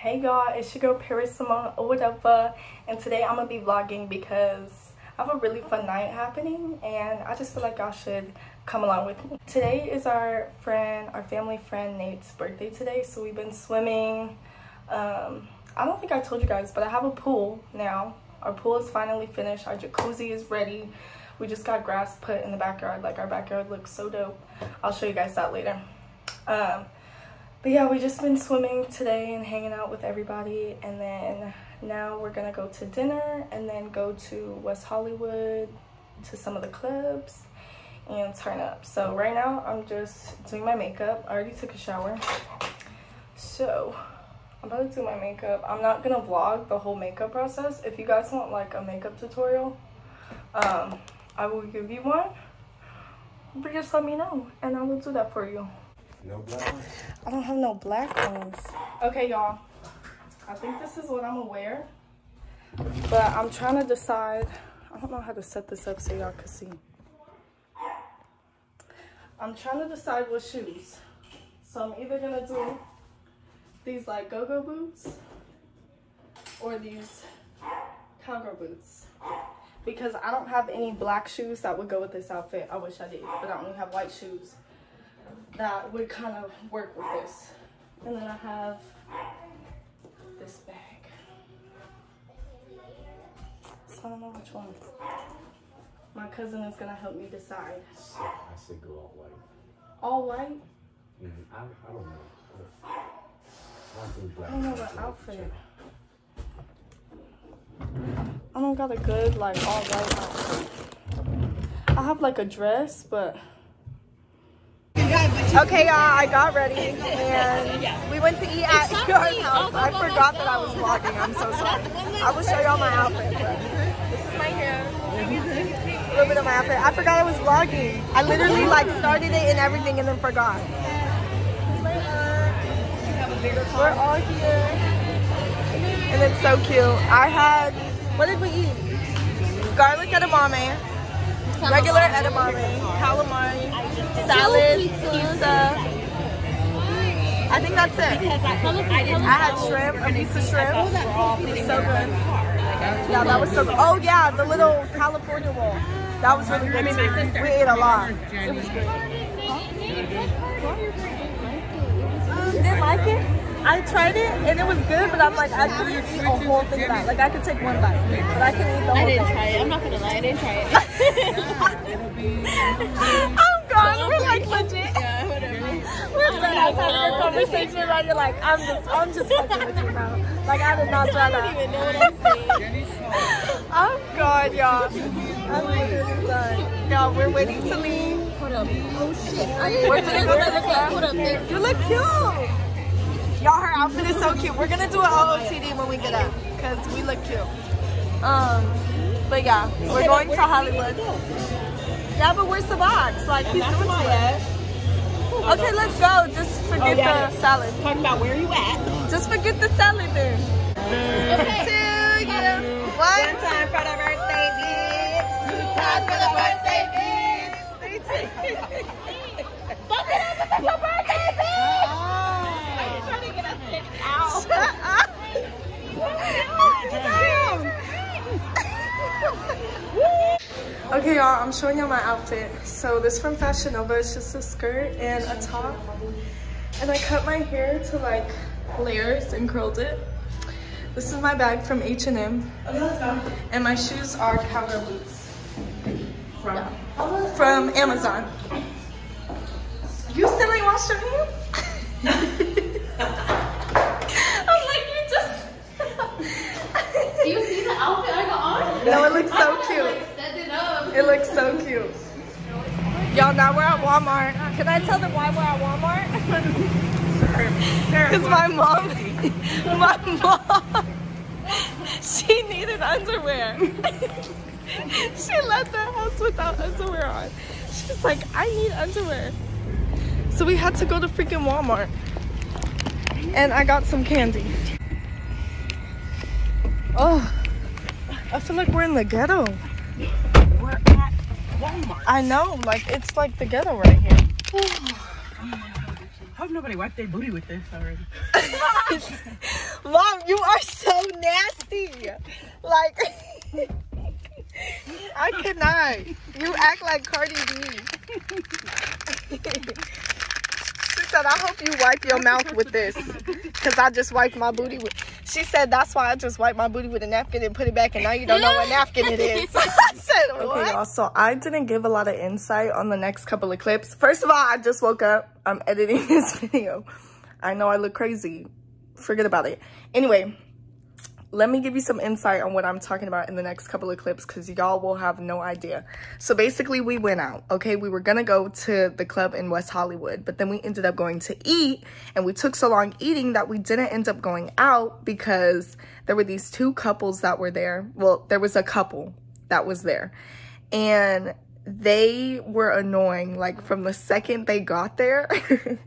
Hey y'all, it's your girl Paris Simone or whatever, and today I'm gonna be vlogging because I have a really fun night happening and I just feel like y'all should come along with me. Today is our friend, our family friend Nate's birthday today, so we've been swimming. Um, I don't think I told you guys, but I have a pool now. Our pool is finally finished, our jacuzzi is ready. We just got grass put in the backyard, like our backyard looks so dope. I'll show you guys that later. Um, but yeah, we just been swimming today and hanging out with everybody. And then now we're gonna go to dinner and then go to West Hollywood to some of the clubs and turn up. So right now I'm just doing my makeup. I already took a shower. So I'm about to do my makeup. I'm not gonna vlog the whole makeup process. If you guys want like a makeup tutorial, um, I will give you one. But just let me know and I will do that for you. No black ones? I don't have no black ones. Okay, y'all. I think this is what I'm gonna wear. But I'm trying to decide. I don't know how to set this up so y'all can see. I'm trying to decide what shoes. So I'm either gonna do these like go-go boots or these cowgirl boots. Because I don't have any black shoes that would go with this outfit. I wish I did, but I only have white shoes that would kind of work with this. And then I have this bag. So I don't know which one. My cousin is gonna help me decide. So I said go all white. All white? Mm, I, I don't know. I I don't know what outfit. I don't got a good like all white outfit. I have like a dress, but Okay, y'all, I got ready and we went to eat at your house. I forgot that I was vlogging. I'm so sorry. I will show y'all my outfit. This is my hair. A little bit of my outfit. I forgot I was vlogging. I literally like started it and everything and then forgot. We're all here. And it's so cute. I had, what did we eat? Garlic edamame, regular edamame, calamari, salad, pizza. I think that's it. I had shrimp, a piece of shrimp. So good. Yeah, that was so good. Oh yeah, the little California roll. That was really good too. We ate a lot. It was good. You didn't like it? I tried it and it was good, but I'm like, I couldn't eat a whole thing of that. Like, I could take one bite, but I couldn't eat the whole thing. I didn't thing. try it. I'm not gonna lie, I didn't try it. Dead having a conversation right? You're like, I'm just, I'm just fucking with you now. Like, I did not try I don't that. even know what I'm saying. I'm gone, y'all. I'm literally done. Y'all, we're waiting to leave. Hold up. Oh shit. We're gonna go to the club. Hold up. Thank You look cute. Y'all, her outfit is so cute. We're gonna do an OOTD when we get up, cause we look cute. Um, but yeah, we're going to Hollywood. Yeah, but where's the box? Like, he's doing it. Okay, let's go. Just forget Oh, yeah, the salad. Talking about where you at. Just forget the salad then. Okay. You. One time for the birthday bitch. Two times for the birthday bitch. Fuck it up, it's your birthday bitch. Trying to get us kicked out. Shut up. Okay, y'all, I'm showing y'all my outfit. So this from Fashion Nova. It's just a skirt and a top. And I cut my hair to like layers and curled it. This is my bag from H&M. And my shoes are cowgirl boots from, from Amazon. You still ain't washed your hands? I'm like, you just... Do you see the outfit I got on? No, it looks so cute. Set it up. It looks so cute. Y'all, now we're at Walmart. Can I tell them why we're at Walmart? Because my mom, my mom, she needed underwear. she left the house without underwear on. She's like, I need underwear. So we had to go to freaking Walmart. And I got some candy. Oh, I feel like we're in the ghetto. We're at Walmart. I know, like it's like the ghetto right here. Hope nobody wiped their booty with this already. Mom, you are so nasty. Like, I cannot. You act like Cardi B. she said, I hope you wipe your mouth with this. Because I just wiped my booty with. She said, that's why I just wiped my booty with a napkin and put it back, and now you don't know what napkin it is. Said, what? Okay, y'all, so I didn't give a lot of insight on the next couple of clips. First of all, I just woke up. I'm editing this video. I know I look crazy. Forget about it. Anyway, let me give you some insight on what I'm talking about in the next couple of clips because y'all will have no idea. So basically we went out, okay? We were gonna go to the club in West Hollywood, but then we ended up going to eat and we took so long eating that we didn't end up going out because there were these two couples that were there. Well, there was a couple that was there. And they were annoying like from the second they got there.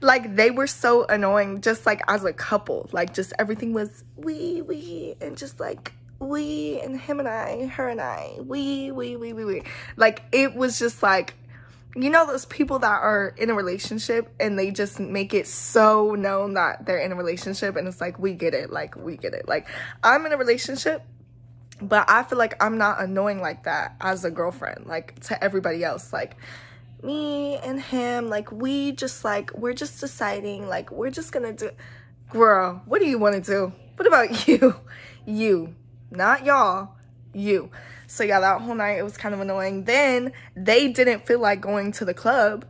like they were so annoying just like as a couple. Like just everything was we we and just like we and him and i her and i we we we we we. Like it was just like you know those people that are in a relationship and they just make it so known that they're in a relationship and it's like we get it like we get it. Like i'm in a relationship but i feel like i'm not annoying like that as a girlfriend like to everybody else. Like me and him like we just like we're just deciding like we're just gonna do girl what do you want to do? What about you? You not y'all you. So yeah that whole night it was kind of annoying. Then they didn't feel like going to the club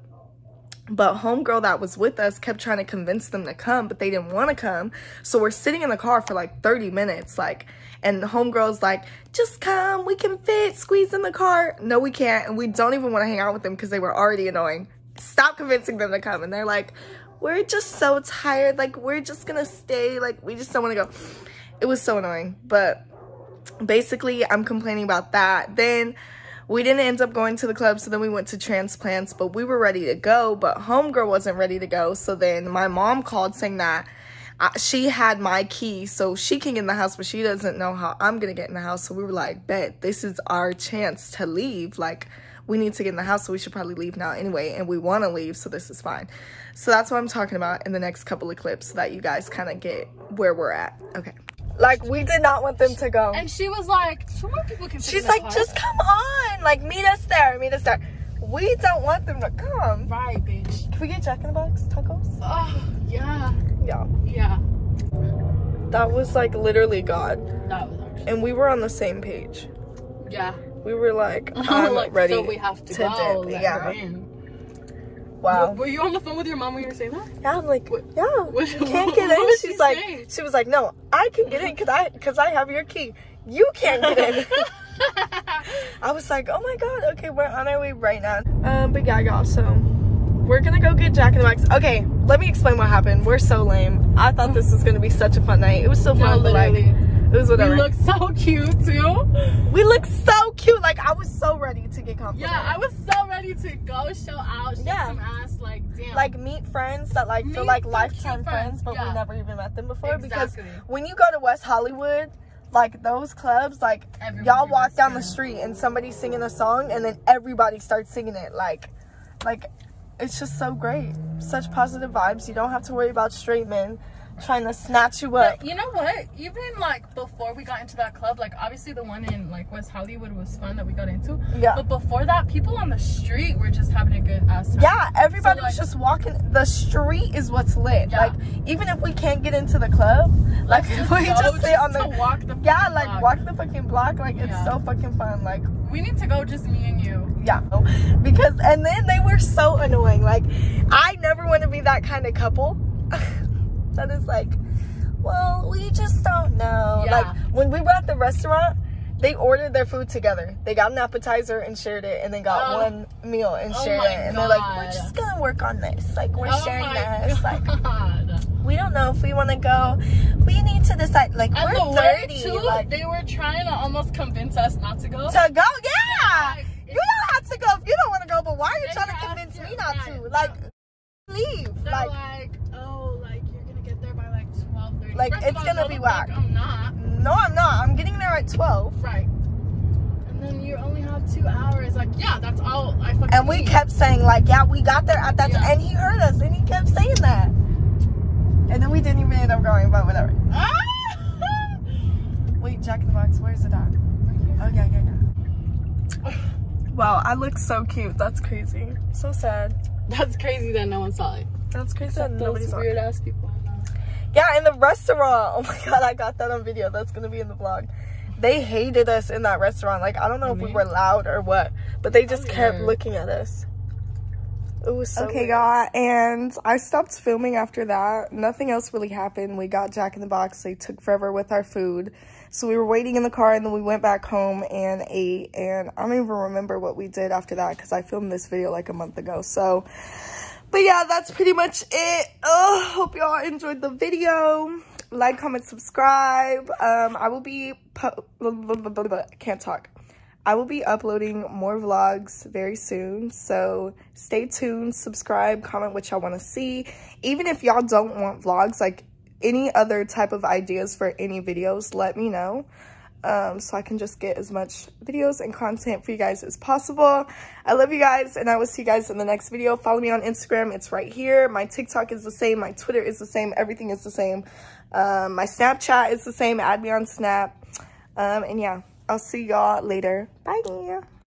but homegirl that was with us kept trying to convince them to come but they didn't want to come. So we're sitting in the car for like 30 minutes like and the homegirl's like just come we can fit squeeze in the car. No we can't and we don't even want to hang out with them because they were already annoying. Stop convincing them to come and they're like we're just so tired like we're just gonna stay like we just don't want to go. It was so annoying but basically i'm complaining about that. Then we didn't end up going to the club so then we went to transplants but we were ready to go but homegirl wasn't ready to go. So then my mom called saying that I, she had my key so she can get in the house but she doesn't know how i'm gonna get in the house. So we were like bet this is our chance to leave. Like we need to get in the house so we should probably leave now anyway and we want to leave so this is fine. So that's what i'm talking about in the next couple of clips so that you guys kind of get where we're at. Okay like we did not want them to go And she was like, so more people can. She's like, car." just come on. Like, meet us there. Meet us there. We don't want them to come. right, bitch. Can we get Jack in the Box tacos? Oh yeah, Yeah. yeah. That was like literally God. That was actually. And we were on the same page. Yeah. We were like, I'm like, ready So we have to, to go. dip. Yeah. In. Wow. Were you on the phone with your mom when you were saying that? Yeah, I'm like, What- yeah, what- can't get what in. was She's she like, saying? she was like, no, I can get in because I, cause I have your key. You can't get in. I was like, oh my god, okay, we're on our way right now. Um, but yeah, y'all, so we're gonna go get Jack in the Box. Okay, let me explain what happened. We're so lame. I thought this was gonna be such a fun night. It was so No, fun, but like, it was whatever. You look so cute too. we look so cute. Like, I was so ready to get comfortable. Yeah, I was so ready to go show out, shake Yeah. some ass. Like, damn. like meet friends that like feel like lifetime friends, friends, but yeah. we never even met them before. Because when you go to West Hollywood, like those clubs, like y'all walk down the street and somebody's singing a song, and then everybody starts singing it. Like, like it's just so great. Such positive vibes. You don't have to worry about straight men trying to snatch you up. But you know what? Even like before we got into that club, like obviously the one in like West Hollywood was fun that we got into. Yeah. But before that, people on the street were just having a good ass time. Yeah, everybody So, was like- just walking. The street is what's lit. Yeah. Like even if we can't get into the club, like Just we just sit on the walk the yeah, like block. walk the fucking block. Like it's Yeah. so fucking fun. Like We need to go, just me and you. yeah, because and then they were so annoying. Like I never want to be that kind of couple. that is like, well, we just don't know. Yeah. Like when we were at the restaurant. They ordered their food together. They got an appetizer and shared it, and then got Oh. one meal and Oh shared it. And they're like, "We're just gonna work on this. Like we're oh sharing my this. Like we don't know if we want to go. We need to decide. Like And we're thirty. too, like they were trying to almost convince us not to go. to go. Yeah, Like, you don't have to go if you don't want to go. But why are you trying to convince me not to? Like leave. They're Like like, oh, like you're gonna get there by like Like, it's gonna be whack. I'm not. no, I'm not. I'm getting there at twelve. Right. And then you only have two hours. Like, yeah, that's all I fucking And we need. kept saying like, yeah, we got there at that Yeah. time. And he heard us, and he kept saying that. And then we didn't even end up going, but whatever. Ah! Wait, Jack in the Box, where's it at? Oh, yeah, yeah, yeah. Wow, I look so cute. That's crazy. So sad. That's crazy that no one saw it. That's crazy that nobody those saw it. weird ass people. Yeah, in the restaurant. Oh my god, I got that on video. That's gonna be in the vlog. They hated us in that restaurant. Like I don't know if we were loud or what, but they just kept looking at us. It was so okay, y'all, and I stopped filming after that. Nothing else really happened. We got Jack in the Box. They took forever with our food, so we were waiting in the car, and then we went back home and ate. And I don't even remember what we did after that because I filmed this video like a month ago. So. But yeah, that's pretty much it. Oh, hope y'all enjoyed the video. Like, comment, subscribe. Um, I will be can't talk. I will be uploading more vlogs very soon. So stay tuned, subscribe, comment what y'all want to see. Even if y'all don't want vlogs, like any other type of ideas for any videos, let me know um, so I can just get as much videos and content for you guys as possible. I love you guys, and I will see you guys in the next video. Follow me on Instagram. It's right here. My TikTok is the same. My Twitter is the same. Everything is the same. Um, my Snapchat is the same. Add me on Snap. Um, and yeah, I'll see y'all later. Bye.